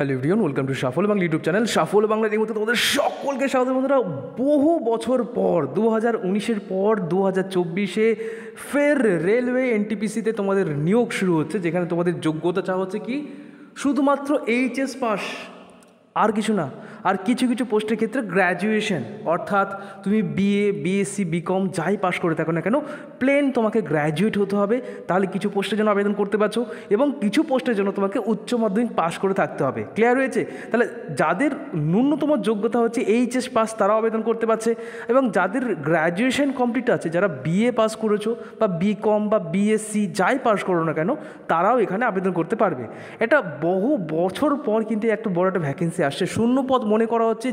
Hello everyone welcome to Safal Bangla YouTube channel Safal Bangla এই মধ্যে তোমাদের সকলকে স্বাগত বন্ধুরা। বহু বছর পর দু হাজার উনিশের পর দু হাজার চব্বিশে ফের রেলওয়ে এনটিপিসিতে তোমাদের নিয়োগ শুরু হচ্ছে, যেখানে তোমাদের যোগ্যতা চাওয়া হচ্ছে কি? শুধুমাত্র এইচএস পাস, আর কিছু না। আর কিছু কিছু পোস্টের ক্ষেত্রে গ্র্যাজুয়েশন অর্থাৎ তুমি বিএ বিএসসি বিকম যাই পাস করে থাকো না কেন প্লেন তোমাকে গ্র্যাজুয়েট হতে হবে, তাহলে কিছু পোস্টের জন্য আবেদন করতে পারছ এবং কিছু পোস্টের জন্য তোমাকে উচ্চ মাধ্যমিক পাস করে থাকতে হবে। ক্লিয়ার হয়েছে? তাহলে যাদের ন্যূনতম যোগ্যতা হচ্ছে এইচএস পাস তারাও আবেদন করতে পারছে এবং যাদের গ্র্যাজুয়েশন কমপ্লিট আছে, যারা বিএ পাস করেছ বা বিকম বা বিএসসি যাই পাস করো না কেন, তারাও এখানে আবেদন করতে পারবে। এটা বহু বছর পর কিন্তু একটা বড় একটা ভ্যাকেন্সি আসছে। শূন্য পদ মনে করা হচ্ছে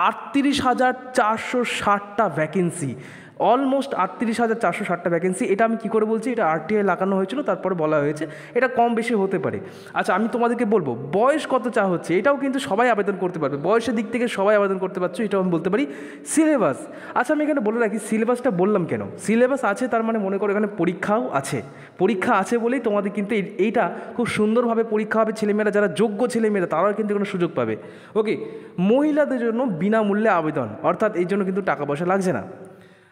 আটত্রিশ হাজার চারশো ষাটটা ভ্যাকেন্সি অলমোস্ট আটত্রিশ হাজার চারশো ষাটটা ভ্যাকেন্সি এটা আমি কী করে বলছি? এটা আরটিআই লাগানো হয়েছিল, তারপরে বলা হয়েছে। এটা কম বেশি হতে পারে। আচ্ছা আমি তোমাদেরকে বলব, বয়স কত চা হচ্ছে? এটাও কিন্তু সবাই আবেদন করতে পারবে। বয়সের দিক থেকে সবাই আবেদন করতে পারছ, এটাও আমি বলতে পারি। সিলেবাস আচ্ছা আমি এখানে বলে রাখি সিলেবাসটা বললাম কেন? সিলেবাস আছে, তার মানে মনে করো এখানে পরীক্ষাও আছে। পরীক্ষা আছে বলেই তোমাদের কিন্তু এই- এইটা খুব সুন্দরভাবে পরীক্ষা হবে। ছেলেমেয়েরা, যারা যোগ্য ছেলেমেয়েরা, তারাও কিন্তু কোনো সুযোগ পাবে। ওকে মহিলাদের জন্য বিনামূল্যে আবেদন, অর্থাৎ এই জন্য কিন্তু টাকা পয়সা লাগছে না।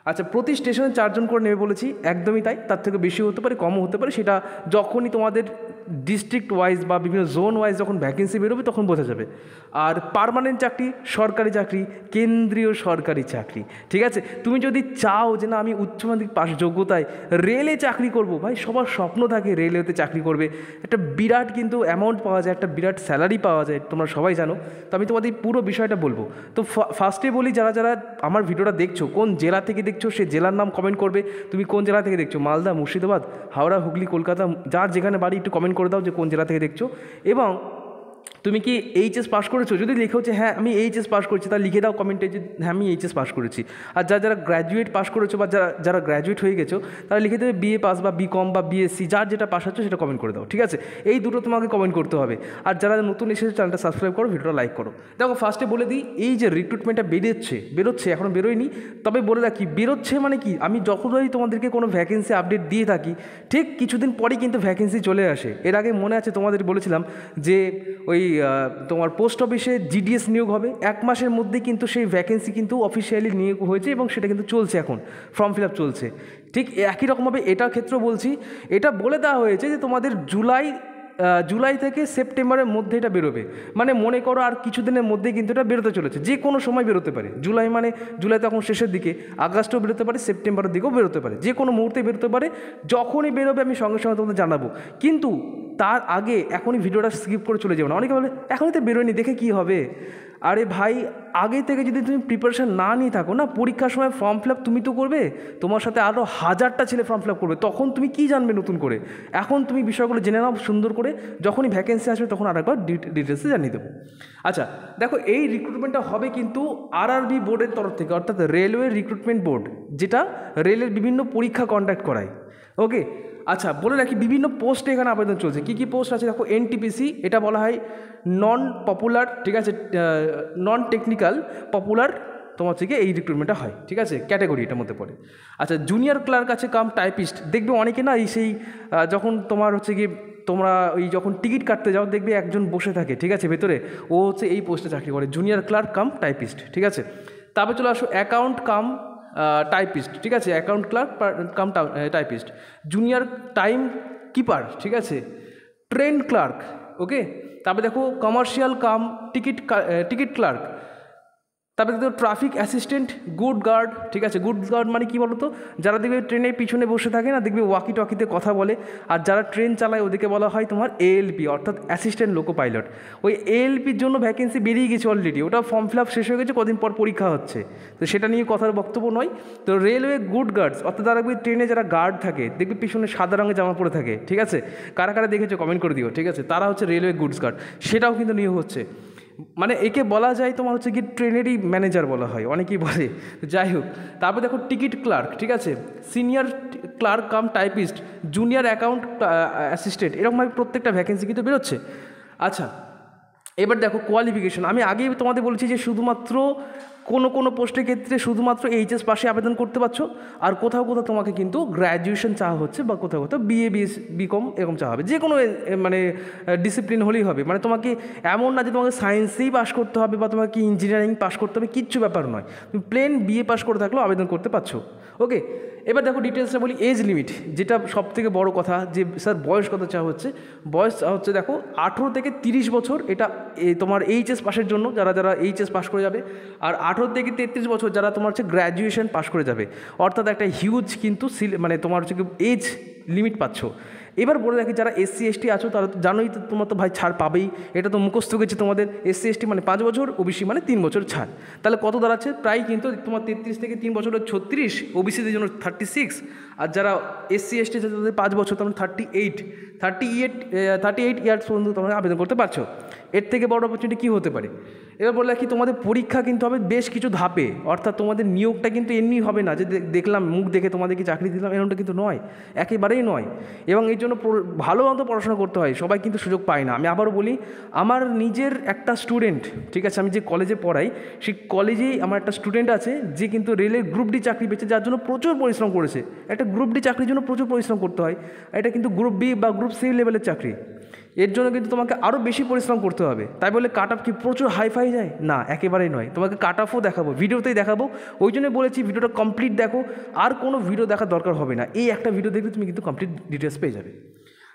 আচ্ছা প্রতি স্টেশনে চারজন করে নেবে বলেছি, একদমই তাই, তার থেকে বেশিও হতে পারে, কমও হতে পারে, সেটা যখনই তোমাদের ডিস্ট্রিক্ট ওয়াইজ বা বিভিন্ন জোন ওয়াইজ যখন ভ্যাকেন্সি বেরোবে, তখন বোঝা যাবে। আর পার্মানেন্ট চাকরি, সরকারি চাকরি, কেন্দ্রীয় সরকারি চাকরি, ঠিক আছে? তুমি যদি চাও যে না, আমি উচ্চ মাধ্যমিক পাস যোগ্যতায় রেলে চাকরি করব, ভাই, সবার স্বপ্ন থাকে রেলওয়েতে চাকরি করবে। একটা বিরাট কিন্তু অ্যামাউন্ট পাওয়া যায়, একটা বিরাট স্যালারি পাওয়া যায়, তোমরা সবাই জানো। তো আমি তোমাদের পুরো বিষয়টা বলব। তো ফার্স্টে বলি, যারা যারা আমার ভিডিওটা দেখছ, কোন জেলা থেকে দেখছ, সে জেলার নাম কমেন্ট করবে। তুমি কোন জেলা থেকে দেখছ? মালদা, মুর্শিদাবাদ, হাওড়া, হুগলি, কলকাতা, যার যেখানে বাড়ি, একটু কমেন্ট করে দাও যে কোন জেলা থেকে দেখছ। এবং তুমি কি এইচএস পাস করেছ? যদি লিখে হচ্ছে হ্যাঁ আমি এইচএস পাস করেছি তা লিখে দাও কমেন্টে যে হ্যাঁ আমি এইচএস পাস করেছি। আর যারা যারা গ্র্যাজুয়েট পাস করেছ বা যারা যারা গ্র্যাজুয়েট হয়ে গেছো, তারা লিখে দেবে বিএ পাস বা বিকম বা বিএসসি যার যেটা পাস হচ্ছে সেটা কমেন্ট করে দাও, ঠিক আছে? এই দুটো তোমাকে কমেন্ট করতে হবে। আর যারা নতুন এসেছে চ্যানেলটা সাবস্ক্রাইব করো, ভিডিওটা লাইক করো। দেখো ফার্স্টে বলে দিই, এই যে রিক্রুটমেন্টটা বেরোচ্ছে বেরোচ্ছে এখনও বেরোয়নি। তবে বলে রাখি, বেরোচ্ছে মানে কি? আমি যখনই তোমাদেরকে কোনো ভ্যাকেন্সি আপডেট দিয়ে থাকি, ঠিক কিছুদিন পরেই কিন্তু ভ্যাকেন্সি চলে আসে। এর আগে মনে আছে তোমাদের বলেছিলাম যে, ওই আহ, তোমার পোস্ট অফিসে জিডিএস নিয়োগ হবে। এক মাসের মধ্যে কিন্তু সেই ভ্যাকেন্সি কিন্তু অফিসিয়ালি নিয়োগ হয়েছে এবং সেটা কিন্তু চলছে এখন ফর্ম ফিল আপ চলছে। ঠিক একই রকমভাবে এটার ক্ষেত্রেও বলছি এটা বলে দেওয়া হয়েছে যে তোমাদের জুলাই জুলাই থেকে সেপ্টেম্বরের মধ্যে এটা বেরোবে। মানে মনে করো আর কিছুদিনের মধ্যে কিন্তু এটা বেরোতে চলেছে। যে কোনো সময় বেরোতে পারে। জুলাই মানে জুলাই তখন শেষের দিকে, আগস্টও বেরোতে পারে, সেপ্টেম্বরের দিকেও বেরোতে পারে। যে কোনো মুহূর্তে বেরোতে পারে। যখনই বেরোবে আমি সঙ্গে সঙ্গে তোমাদের জানাব। কিন্তু তার আগে এখনই ভিডিওটা স্কিপ করে চলে যাব না। অনেকে বলে এখনই তো বেরোয়নি, দেখে কি হবে? আরে ভাই, আগে থেকে যদি তুমি প্রিপারেশান না নিয়ে থাকো না, পরীক্ষার সময় ফর্ম ফিল তুমি তো করবে, তোমার সাথে আরও হাজারটা ছেলে ফর্ম ফিল করবে, তখন তুমি কি জানবে নতুন করে? এখন তুমি বিষয়গুলো জেনে নাও সুন্দর করে, যখনই ভ্যাকেন্সি আসবে তখন আরেকবার ডিটেলসে জানিয়ে দেবো। আচ্ছা দেখো এই রিক্রুটমেন্টটা হবে কিন্তু আরআরবি বোর্ডের তরফ থেকে, অর্থাৎ রেলওয়ে রিক্রুটমেন্ট বোর্ড যেটা রেলের বিভিন্ন পরীক্ষা কন্ডাক্ট করায়। ওকে আচ্ছা বলে রাখি, বিভিন্ন পোস্টে এখানে আবেদন চলছে। কী কী পোস্ট আছে? দেখো এনটিপিসি এটা বলা হয় নন পপুলার ঠিক আছে নন টেকনিক্যাল পপুলার তোমার হচ্ছে এই রিক্রুটমেন্টটা হয়, ঠিক আছে? ক্যাটাগরি এটার মধ্যে পড়ে। আচ্ছা জুনিয়র ক্লার্ক আছে কাম টাইপিস্ট দেখবে অনেকে না এই সেই যখন তোমার হচ্ছে কি তোমরা ওই যখন টিকিট কাটতে যাও, দেখবে একজন বসে থাকে, ঠিক আছে, ভেতরে। ও হচ্ছে এই পোস্টে চাকরি করে জুনিয়র ক্লার্ক কাম টাইপিস্ট ঠিক আছে? তারপর চলে আসো অ্যাকাউন্ট কাম টাইপিস্ট ঠিক আছে? Account clerk cum typist junior time keeper ঠিক আছে? ট্রেন ক্লার্ক ওকে তারপরে দেখো commercial cum ticket ticket clerk তারপরে দেখো ট্রাফিক অ্যাসিস্ট্যান্ট গুড গার্ড ঠিক আছে? গুড গার্ড মানে কী বলতো? যারা দেখবে ট্রেনের পিছনে বসে থাকে না, দেখবে ওয়াকি টকিতে কথা বলে। আর যারা ট্রেন চালায়, ওদেরকে বলা হয় তোমার এএলপি অর্থাৎ অ্যাসিস্ট্যান্ট লোকো পাইলট ওই এএলপির জন্য ভ্যাকেন্সি বেরিয়ে গেছে অলরেডি ওটা ফর্ম ফিল আপ শেষ হয়ে গেছে, কদিন পর পরীক্ষা হচ্ছে। তো সেটা নিয়ে কথার বক্তব্য নয়। তো রেলওয়ে গুড গার্ডস অর্থাৎ তারা দেখবে ট্রেনে যারা গার্ড থাকে, দেখবে পিছনে সাদা রঙের জামা পরে থাকে, ঠিক আছে? কারা কারা দেখেছ কমেন্ট করে দিও, ঠিক আছে? তারা হচ্ছে রেলওয়ে গুডস গার্ড সেটাও কিন্তু নিয়োগ হচ্ছে। মানে একে বলা যায় তোমার হচ্ছে কি ট্রেনেরই ম্যানেজার বলা হয়, অনেকেই বলে। যাই হোক, তারপর দেখো টিকিট ক্লার্ক, ঠিক আছে? Senior clerk cum typist, junior account assistant, এরকমভাবে প্রত্যেকটা ভ্যাকেন্সি কিন্তু বেরোচ্ছে। আচ্ছা এবার দেখো কোয়ালিফিকেশন আমি আগেই তোমাদের বলছি যে শুধুমাত্র কোনো কোনো পোস্টের ক্ষেত্রে শুধুমাত্র এইচএস পাশে আবেদন করতে পারছ, আর কোথাও কোথাও তোমাকে কিন্তু গ্র্যাজুয়েশন চাওয়া হচ্ছে বা কোথাও কোথাও বিএ বিএস বিকম এরকম চাওয়া হবে। যে কোনো মানে ডিসিপ্লিন হলেই হবে। মানে তোমাকে এমন না যে তোমাকে সায়েন্সেই পাস করতে হবে বা তোমাকে ইঞ্জিনিয়ারিং পাস করতে হবে, কিচ্ছু ব্যাপার নয়। তুমি প্লেন বিএ পাস করে থাকলেও আবেদন করতে পারছ। ওকে এবার দেখো ডিটেলসটা বলি এজ লিমিট যেটা সব থেকে বড় কথা, যে স্যার বয়স কত চাওয়া হচ্ছে? বয়স হচ্ছে দেখো আঠেরো থেকে তিরিশ বছর, এটা তোমার এইচএস পাশের জন্য, যারা যারা এইচএস পাশ করে যাবে। আর আঠেরো থেকে তেত্রিশ বছর যারা তোমার হচ্ছে গ্র্যাজুয়েশন পাশ করে যাবে। অর্থাৎ একটা হিউজ কিন্তু মানে তোমার হচ্ছে এজ লিমিট পাচ্ছ। এবার বলে রাখি, যারা এসসি এসটি আছো, তারা তো জানোই তো তোমার তো ভাই ছাড় পাবেই। এটা তো মুখস্থ গেছে তোমাদের। এসসি এসটি মানে পাঁচ বছর ওবিসি মানে তিন বছর ছাড়। তাহলে কত দাঁড়াচ্ছে? প্রায় কিন্তু তোমার তেত্রিশ থেকে তিন বছরের ছত্রিশ ওবিসিদের জন্য থার্টি সিক্স আর যারা এসসি এসটি আছে, তাদের পাঁচ বছর তখন thirty eight thirty eight thirty eight years পর্যন্ত তোমরা আবেদন করতে পারছ। এর থেকে বড় অপরচুনিটি কী হতে পারে? এবার বলে কি, তোমাদের পরীক্ষা কিন্তু হবে বেশ কিছু ধাপে। অর্থাৎ তোমাদের নিয়োগটা কিন্তু এমনি হবে না। যে দেখলাম, মুখ দেখে তোমাদেরকে চাকরি দিলাম, এরকমটা কিন্তু নয়। একেবারেই নয়। এবং এই জন্য ভালো মতো পড়াশোনা করতে হয়। সবাই কিন্তু সুযোগ পায় না। আমি আবারও বলি, আমার নিজের একটা স্টুডেন্ট ঠিক আছে, আমি যে কলেজে পড়াই, সেই কলেজেই আমার একটা স্টুডেন্ট আছে, যে কিন্তু রেলের গ্রুপ ডি চাকরি পেয়েছে, যার জন্য প্রচুর পরিশ্রম করেছে। একটা গ্রুপ ডি চাকরির জন্য প্রচুর পরিশ্রম করতে হয়। এটা কিন্তু গ্রুপ বি বা গ্রুপ সি লেভেলের চাকরি। এর জন্য কিন্তু তোমাকে আরও বেশি পরিশ্রম করতে হবে। তাই বলে কাট কি প্রচুর হাইফাই যায়? না, একেবারেই নয়। তোমাকে কাট অফও দেখাবো ভিডিওতেই দেখাবো। ওই জন্য বলেছি ভিডিওটা কমপ্লিট দেখো। আর কোনো ভিডিও দেখার দরকার হবে না। এই একটা ভিডিও দেখলে তুমি কিন্তু কমপ্লিট ডিটেলস পেয়ে যাবে।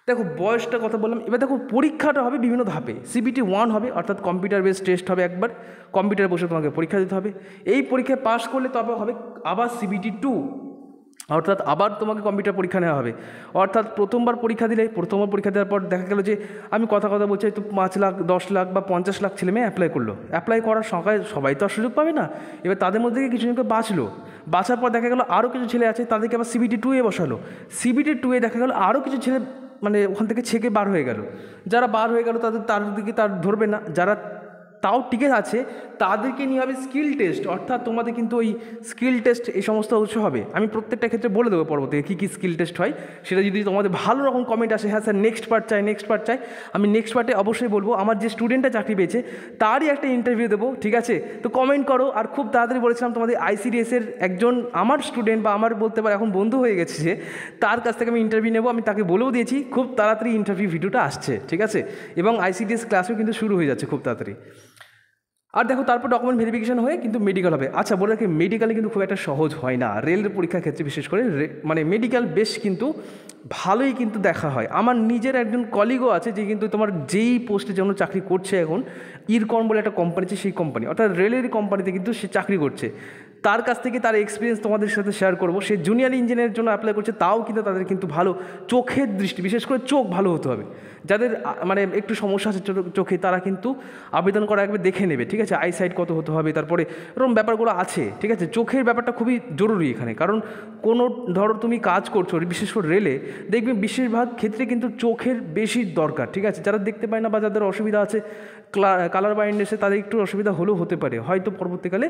দেখো, বয়সটা কথা বললাম। এবার দেখো, পরীক্ষাটা হবে বিভিন্ন ধাপে। সিবিটি ওয়ান হবে, অর্থাৎ কম্পিউটার বেস টেস্ট হবে একবার। কম্পিউটার বসে তোমাকে পরীক্ষা দিতে হবে। এই পরীক্ষায় পাশ করলে তবে হবে আবার সিবিটি টু অর্থাৎ আবার তোমাকে কম্পিউটার পরীক্ষা নেওয়া হবে। অর্থাৎ প্রথমবার পরীক্ষা দিলে, প্রথমবার পরীক্ষা দেওয়ার পর দেখা গেলো যে, আমি কথা কথা বলছি, তো পাঁচ লাখ, দশ লাখ বা পঞ্চাশ লাখ ছেলে মেয়ে অ্যাপ্লাই করল। অ্যাপ্লাই করার সবাই সবাই তো আর সুযোগ পাবে না। এবার তাদের মধ্যে কিছু জনকে বাঁচলো। বাঁচার পর দেখা গেলো আরও কিছু ছেলে আছে, তাদেরকে আবার সিবিটি টু এ বসালো। সিবিটি টু এ দেখা গেলো আরও কিছু ছেলে মানে ওখান থেকে ছেকে বার হয়ে গেল। যারা বার হয়ে গেল তাদের তার দিকে তার ধরবে না। যারা তাও টিকে আছে, তাদেরকে নিয়ে হবে স্কিল টেস্ট অর্থাৎ তোমাদের কিন্তু ওই স্কিল টেস্ট এই সমস্ত উৎস হবে। আমি প্রত্যেকটা ক্ষেত্রে বলে দেবো পরবর্তীতে কী কী স্কিল টেস্ট হয়। সেটা যদি তোমাদের ভালো রকম কমেন্ট আসে হ্যাঁ স্যার নেক্সট পার্ট চাই নেক্সট পার্ট চাই, আমি নেক্সট পার্টে অবশ্যই বলব, আমার যে স্টুডেন্টটা চাকরি পেয়েছে, তারই একটা ইন্টারভিউ দেবো, ঠিক আছে? তো কমেন্ট করো, আর খুব তাড়াতাড়ি বলেছিলাম তোমাদের আইসিডিএসের একজন আমার স্টুডেন্ট বা আমার বলতে পারে এখন বন্ধু হয়ে গেছে যে তার কাছ থেকে আমি ইন্টারভিউ নেব, আমি তাকে বলেও দিয়েছি, খুব তাড়াতাড়ি ইন্টারভিউ ভিডিওটা আসছে, ঠিক আছে? এবং আইসিডিএস ক্লাসও কিন্তু শুরু হয়ে যাচ্ছে খুব তাড়াতাড়ি। আর দেখো, তারপর ডকুমেন্ট ভেরিফিকেশন হয়ে কিন্তু মেডিকেল হবে। আচ্ছা বলে রাখি মেডিকেলে কিন্তু খুব একটা সহজ হয় না। রেলের পরীক্ষার ক্ষেত্রে বিশেষ করে মানে মেডিকেল বেশ কিন্তু ভালোই কিন্তু দেখা হয়। আমার নিজের একজন কলিগও আছে, যে কিন্তু তোমার যেই পোস্টে যেমন চাকরি করছে এখন, ইরকন বলে একটা কোম্পানি আছে, সেই কোম্পানি অর্থাৎ রেলের কোম্পানিতে কিন্তু সে চাকরি করছে। তার কাছ থেকে তার এক্সপিরিয়েন্স তোমাদের সাথে শেয়ার করব। সে জুনিয়র ইঞ্জিনিয়ারের জন্য অ্যাপ্লাই করছে, তাও কিন্তু তাদের কিন্তু ভালো চোখের দৃষ্টি, বিশেষ করে চোখ ভালো হতে হবে। যাদের মানে একটু সমস্যা আছে চোখে তারা কিন্তু আবেদন করা একবার দেখে নেবে, ঠিক আছে? আইসাইট কত হতে হবে, তারপরে এরকম ব্যাপারগুলো আছে, ঠিক আছে? চোখের ব্যাপারটা খুবই জরুরি এখানে, কারণ কোনো, ধরো তুমি কাজ করছ, বিশেষ করে রেলে দেখবে বেশিরভাগ ক্ষেত্রে কিন্তু চোখের বেশি দরকার, ঠিক আছে? যারা দেখতে পায় না বা যাদের অসুবিধা আছে কালার বাইন্ডেসে তাদের একটু অসুবিধা হলেও হতে পারে। হয়তো পরবর্তীকালে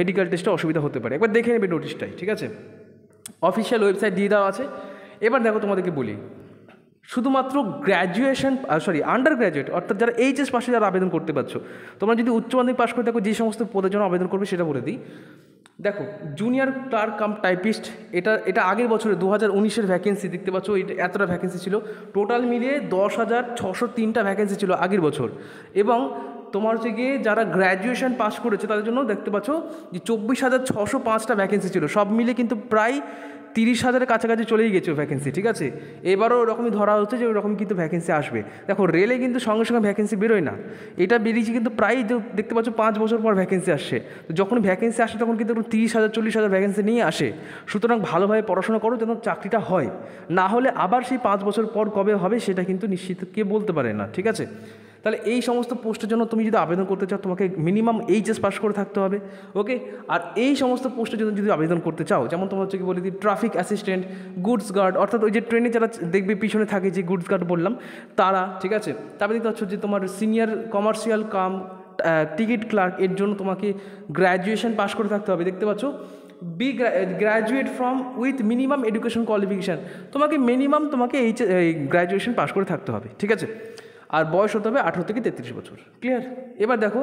মেডিকেল টেস্টে অসুবিধা হতে পারে। একবার দেখে নেবে নোটিশটাই ঠিক আছে? অফিসিয়াল ওয়েবসাইট দিয়ে দেওয়া আছে। এবার দেখো তোমাদেরকে বলি, শুধুমাত্র গ্র্যাজুয়েশন সরি আন্ডার গ্র্যাজুয়েট অর্থাৎ যারা এইচএস পাশে যারা আবেদন করতে পারছ, তোমরা যদি উচ্চ মাধ্যমিক পাশ করে থাকো, যে সমস্ত পদের জন্য আবেদন করবে সেটা বলে দিই। দেখো জুনিয়র ক্লার্ক কাম টাইপিস্ট এটা এটা আগের বছরে দু হাজার উনিশের ভ্যাকেন্সি দেখতে পাচ্ছ এটা এতটা ভ্যাকেন্সি ছিল। টোটাল মিলিয়ে দশ হাজার ছশো তিনটা ভ্যাকেন্সি ছিল আগের বছর। এবং তোমার হচ্ছে গিয়ে যারা গ্র্যাজুয়েশন পাস করেছে, তাদের জন্য দেখতে পাচ্ছ যে চব্বিশ হাজার ছশো পাঁচটা ভ্যাকেন্সি ছিল। সব মিলে কিন্তু প্রায় তিরিশ হাজারের কাছাকাছি চলেই গেছে ভ্যাকেন্সি ঠিক আছে? এবারও ওরকমই ধরা হচ্ছে যে ওরকম কিন্তু ভ্যাকেন্সি আসবে। দেখো রেলে কিন্তু সঙ্গে সঙ্গে ভ্যাকেন্সি বেরোয় না। এটা বেরিয়েছে কিন্তু প্রায় দেখতে পাচ্ছ পাঁচ বছর পর ভ্যাকেন্সি আসছে। তো যখন ভ্যাকেন্সি আসে, তখন কিন্তু তিরিশ হাজার, চল্লিশ হাজার ভ্যাকেন্সি নিয়ে আসে। সুতরাং ভালোভাবে পড়াশোনা করো যেন চাকরিটা হয়। না হলে আবার সেই পাঁচ বছর পর কবে হবে, সেটা কিন্তু নিশ্চিত কে বলতে পারে না, ঠিক আছে? তাহলে এই সমস্ত পোস্টের জন্য তুমি যদি আবেদন করতে চাও, তোমাকে মিনিমাম এইচএস পাস করে থাকতে হবে ওকে আর এই সমস্ত পোস্টের জন্য যদি আবেদন করতে চাও, যেমন তোমার হচ্ছে কি বলি ট্রাফিক অ্যাসিস্ট্যান্ট গুডস গার্ড অর্থাৎ ওই যে ট্রেনে যারা দেখবে পিছনে থাকে যে গুডস গার্ড বললাম, তারা, ঠিক আছে? তারপরে দেখতে পাচ্ছ যে তোমার senior commercial cum ticket clerk এর জন্য তোমাকে গ্র্যাজুয়েশন পাস করে থাকতে হবে, দেখতে পাচ্ছ? Be graduate from with minimum education qualification তোমাকে মিনিমাম তোমাকে এইচ গ্র্যাজুয়েশন পাস করে থাকতে হবে, ঠিক আছে? আর বয়স হতে হবে আঠেরো থেকে তেত্রিশ বছর। ক্লিয়ার এবার দেখো,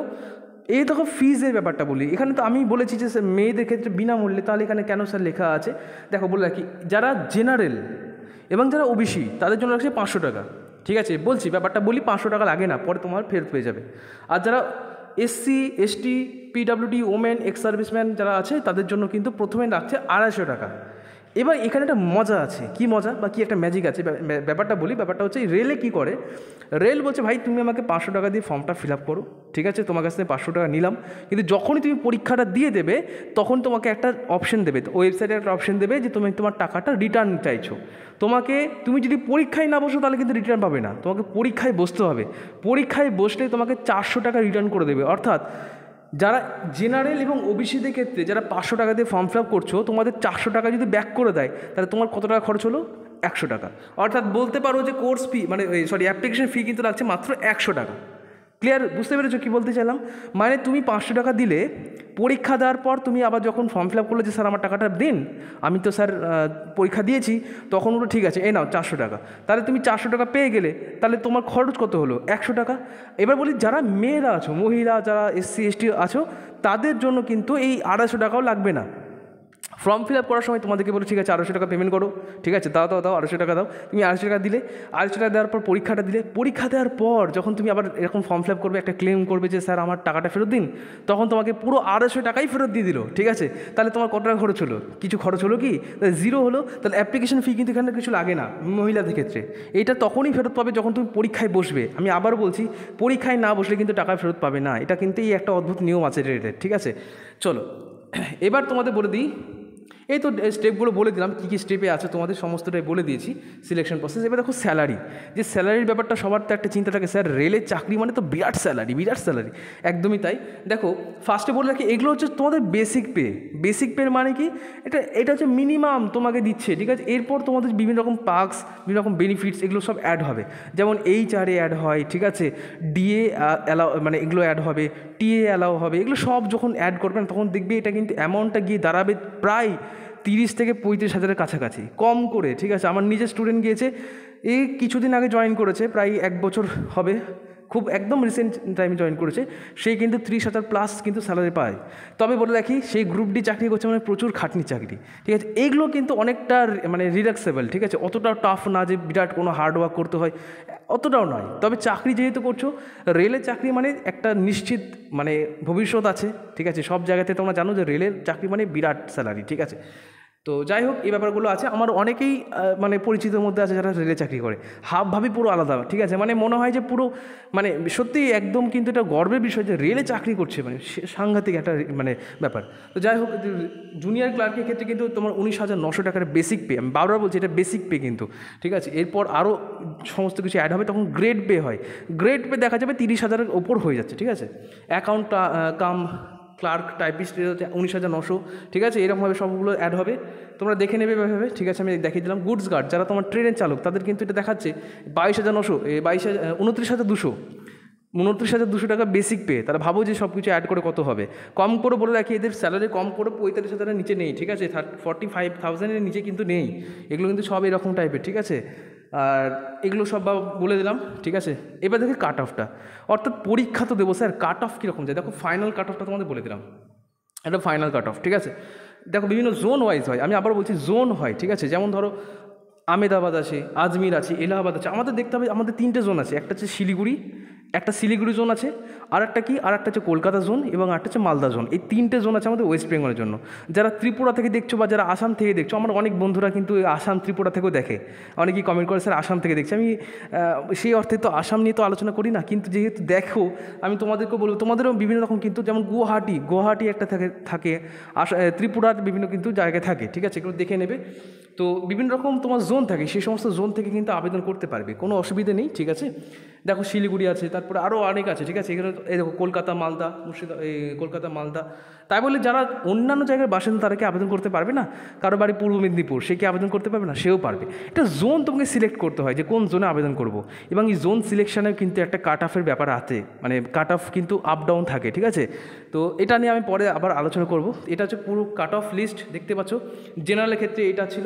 এই দেখো ফিজের ব্যাপারটা বলি। এখানে তো আমি বলেছি যে মেয়েদের ক্ষেত্রে বিনামূল্যে, তাহলে এখানে কেন স্যার লেখা আছে? দেখো, বলে রাখি, যারা জেনারেল এবং যারা ওবিসি তাদের জন্য রাখছে পাঁচশো টাকা। ঠিক আছে? বলছি, ব্যাপারটা বলি, পাঁচশো টাকা লাগে না, পরে তোমার ফেরত পেয়ে যাবে। আর যারা SC ST PWD women ex serviceman যারা আছে, তাদের জন্য কিন্তু প্রথমে রাখছে আড়াইশো টাকা। এবার এখানে একটা মজা আছে। কি মজা? বা কি একটা ম্যাজিক আছে? ব্যা- ব্যা- ব্যাপারটা বলি। ব্যাপারটা হচ্ছে রেলে কি করে? রেল বলছে, ভাই, তুমি আমাকে পাঁচশো টাকা দিয়ে ফর্মটা ফিল আপ করো। ঠিক আছে? তোমার কাছ থেকে পাঁচশো টাকা নিলাম। কিন্তু যখনই তুমি পরীক্ষাটা দিয়ে দেবে, তখন তোমাকে একটা অপশন দেবে। ওয়েবসাইটে একটা অপশন দেবে যে, তুমি তোমার টাকাটা রিটার্ন চাইছো। তোমাকে, তুমি যদি পরীক্ষায় না বসো, তাহলে কিন্তু রিটার্ন পাবে না। তোমাকে পরীক্ষায় বসতে হবে। পরীক্ষায় বসলে তোমাকে চারশো টাকা রিটার্ন করে দেবে। অর্থাৎ যারা জেনারেল এবং ওবিসিদের ক্ষেত্রে যারা পাঁচশো টাকা দিয়ে ফর্ম ফিল আপ করছ, তোমাদের চারশো টাকা যদি ব্যাক করে দেয়, তাহলে তোমার কত টাকা খরচ হলো? একশো টাকা। অর্থাৎ বলতে পারো যে কোর্স ফি মানে সরি অ্যাপ্লিকেশন ফি কিন্তু লাগছে মাত্র একশো টাকা। ক্লিয়ার বুঝতে পেরেছ কী বলতে চাইলাম? মানে তুমি পাঁচশো টাকা দিলে, পরীক্ষা দেওয়ার পর তুমি আবার যখন ফর্ম ফিল আপ করলে যে, স্যার, আমার টাকাটা দিন, আমি তো স্যার পরীক্ষা দিয়েছি, তখন ওটা ঠিক আছে, এই নাও, চারশো টাকা। তাহলে তুমি চারশো টাকা পেয়ে গেলে, তাহলে তোমার খরচ কত হলো? একশো টাকা? এবার বলি, যারা মেয়েরা আছো, মহিলা, যারা এসসি, এসটি আছো, তাদের জন্য কিন্তু এই আড়াইশো টাকাও লাগবে না। ফর্ম ফিল আপ করার সময় তোমাদেরকে বলে ঠিক আছে, আড়াইশো টাকা পেমেন্ট করো। ঠিক আছে, দাও দাও দাও, আড়াইশো টাকা দাও। তুমি আড়াইশো টাকা দিলে, আড়াইশো টাকা দেওয়ার পর পরীক্ষাটা দিলে, পরীক্ষা দেওয়ার পর যখন তুমি আবার এরকম ফর্ম ফিল আপ করবে, একটা ক্লেম করবে যে, স্যার, আমার টাকাটা ফেরত দিন, তখন তোমাকে পুরো আড়াইশো টাকাই ফেরত দিয়ে দিল। ঠিক আছে? তাহলে তোমার কত টাকা খরচ হলো? কিছু খরচ হলো কি? তাহলে জিরো হলো। তাহলে অ্যাপ্লিকেশন ফি কিন্তু এখানে কিছু লাগে না, মহিলাদের ক্ষেত্রে। এইটা তখনই ফেরত পাবে যখন তুমি পরীক্ষায় বসবে। আমি আবার বলছি, পরীক্ষায় না বসলে কিন্তু টাকা ফেরত পাবে না। এটা কিন্তু এই একটা অদ্ভুত নিয়ম আছে রেটের ঠিক আছে? চলো, এবার তোমাদের বলে দিই এই তো স্টেপগুলো বলে দিলাম, কী কী স্টেপে আছে তোমাদের সমস্তটাই বলে দিয়েছি সিলেকশন প্রসেস এবার দেখো স্যালারি যে স্যালারির ব্যাপারটা সবার তো একটা চিন্তা থাকে স্যার রেলের চাকরি মানে তো বিরাট স্যালারি বিরাট স্যালারি একদমই তাই। দেখো ফার্স্টে বলে রাখি, এগুলো হচ্ছে তোমাদের বেসিক পে বেসিক পে মানে কি, এটা এটা হচ্ছে মিনিমাম তোমাকে দিচ্ছে, ঠিক আছে? এরপর তোমাদের বিভিন্ন রকম পার্কস বিভিন্ন রকম বেনিফিটস এগুলো সব অ্যাড হবে। যেমন এইচ আর অ্যাড হয়, ঠিক আছে? ডিএ অ্যালাউ মানে এগুলো অ্যাড হবে টিএ অ্যালাও হবে। এগুলো সব যখন অ্যাড করবেন, তখন দেখবে এটা কিন্তু অ্যামাউন্টটা গিয়ে দাঁড়াবে প্রায় তিরিশ থেকে পঁয়ত্রিশ হাজারের কাছাকাছি। কম করে, ঠিক আছে? আমার নিজের স্টুডেন্ট গিয়েছে এই কিছুদিন আগে জয়েন করেছে, প্রায় এক বছর হবে। খুব একদম রিসেন্ট টাইমে জয়েন করেছে। সে কিন্তু ত্রিশ হাজার প্লাস কিন্তু স্যালারি পায়। তবে বলে রাখি, সেই গ্রুপ ডি চাকরি করছে মানে প্রচুর খাটনি চাকরি। ঠিক আছে? এইগুলো কিন্তু অনেকটা মানে রিল্যাক্সেবল ঠিক আছে? অতটাও টাফ না যে বিরাট কোনো হার্ড ওয়ার্ক করতে হয়। অতটাও নয়। তবে চাকরি যেহেতু করছ রেলের চাকরি মানে একটা নিশ্চিত মানে ভবিষ্যৎ আছে, ঠিক আছে? সব জায়গাতে তোমরা জানো যে রেলের চাকরি মানে বিরাট স্যালারি ঠিক আছে? তো যাই হোক এই ব্যাপারগুলো আছে। আমার অনেকেই মানে পরিচিতর মধ্যে আছে যারা রেলে চাকরি করে। হাব ভাবি পুরো আলাদা, ঠিক আছে? মানে মনে হয় যে পুরো মানে সত্যি একদম কিন্তু এটা গর্বের বিষয় যে রেলে চাকরি করছে মানে সাংঘাতিক একটা মানে ব্যাপার। তো যাই হোক জুনিয়র ক্লার্কের ক্ষেত্রে কিন্তু তোমার উনিশ হাজার নশো টাকার বেসিক পে আমি বারবার বলছি এটা বেসিক পে কিন্তু, ঠিক আছে? এরপর আরও সমস্ত কিছু অ্যাড হবে, তখন গ্রেড পে হয়। গ্রেড পে দেখা যাবে তিরিশ হাজারের ওপর হয়ে যাচ্ছে, ঠিক আছে? অ্যাকাউন্ট কাম ক্লার্ক, টাইপিস্ট হচ্ছে উনিশ হাজার নশো। ঠিক আছে? এরকমভাবে সবগুলো অ্যাড হবে। তোমরা দেখে নেবে এভাবে। ঠিক আছে? আমি দেখিয়ে দিলাম। গুডস গার্ড যারা তোমার ট্রেনের চালক, তাদের কিন্তু এটা দেখাচ্ছে। বাইশ হাজার নশো বাইশ হাজার উনত্রিশ হাজার দুশো। উনত্রিশ হাজার দুশো টাকা বেসিক পে তারা ভাবো যে সব কিছু অ্যাড করে কত হবে। কম করে বলে রাখি, এদের স্যালারি কম করে পঁয়তাল্লিশ হাজারের নিচে নেই। ঠিক আছে? ফর্টি ফাইভ থাউজেন্ডের নিচে কিন্তু নেই। এগুলো কিন্তু সব এরকম টাইপের ঠিক আছে? আর এগুলো সব বলে দিলাম, ঠিক আছে? এবার দেখি কাট অফটা অর্থাৎ পরীক্ষা তো দেবো, স্যার কাট অফ কীরকম যায়? দেখো ফাইনাল কাট অফটা তোমাদের বলে দিলাম। একটা ফাইনাল কাট অফ ঠিক আছে? দেখো, বিভিন্ন জোন ওয়াইজ হয়। আমি আবার বলছি জোন হয়, ঠিক আছে? যেমন ধরো আমেদাবাদ আছে, আজমির আছে, এলাহাবাদ আছে, আমাদের দেখতে হবে আমাদের তিনটে জোন আছে, একটা হচ্ছে শিলিগুড়ি, একটা শিলিগুড়ি জোন আছে, আর একটা কি, আর একটা হচ্ছে কলকাতা জোন এবং একটা হচ্ছে মালদা জোন। এই তিনটে জোন আছে আমাদের ওয়েস্ট বেঙ্গলের জন্য। যারা ত্রিপুরা থেকে দেখছ বা যারা আসাম থেকে দেখছ, আমার অনেক বন্ধুরা কিন্তু আসাম ত্রিপুরা থেকেও দেখে। অনেকেই কমেন্ট করে, স্যার, আসাম থেকে দেখছি। আমি সেই অর্থে তো আসাম নিয়ে তো আলোচনা করি না, কিন্তু যেহেতু দেখো, আমি তোমাদেরকে বলব, তোমাদেরও বিভিন্ন রকম কিন্তু যেমন গুয়াহাটি গুয়াহাটি একটা থাকে থাকে ত্রিপুরার বিভিন্ন কিন্তু জায়গায় থাকে, ঠিক আছে? এগুলো দেখে নেবে। তো বিভিন্ন রকম তোমার জোন থাকে, সেই সমস্ত জোন থেকে কিন্তু আবেদন করতে পারবে। কোনো অসুবিধে নেই, ঠিক আছে? দেখো শিলিগুড়ি আছে, তারপরে আরও অনেক আছে, ঠিক আছে? এখানে এই দেখো কলকাতা, মালদা, মুর্শিদা, এই কলকাতা, মালদা তাই বলে যারা অন্যান্য জায়গার বাসিন্দা, তারা কি আবেদন করতে পারবে না? কারও বাড়ি পূর্ব মেদিনীপুর, সে কি আবেদন করতে পারবে না? সেও পারবে। এটা জোন তোমাকে সিলেক্ট করতে হয় যে কোন জোনে আবেদন করব। এবং এই জোন সিলেকশানেও কিন্তু একটা কাট অফের ব্যাপার আছে। মানে কাট অফ কিন্তু আপ ডাউন থাকে, ঠিক আছে? তো এটা নিয়ে আমি পরে আবার আলোচনা করব। এটা হচ্ছে পুরো কাট অফ লিস্ট দেখতে পাচ্ছ? জেনারেলের ক্ষেত্রে এটা ছিল।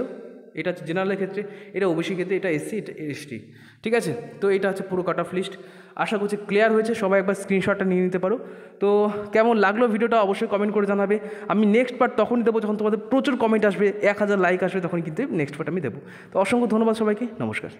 এটা হচ্ছে জেনারেলের ক্ষেত্রে, এটা ওবিসি ক্ষেত্রে, এটা এসসি এটা এসটি ঠিক আছে? তো এটা হচ্ছে পুরো কাট অফ লিস্ট আশা করছি ক্লিয়ার হয়েছে, সবাই একবার স্ক্রিনশটটা নিয়ে নিতে পারো। তো কেমন লাগল ভিডিওটা অবশ্যই কমেন্ট করে জানাবে। আমি নেক্সট পার্ট তখনই দেবো, যখন তোমাদের প্রচুর কমেন্ট আসবে, এক হাজার লাইক আসবে তখন কিন্তু নেক্সট পার্ট আমি দেবো। তো অসংখ্য ধন্যবাদ সবাইকে, নমস্কার।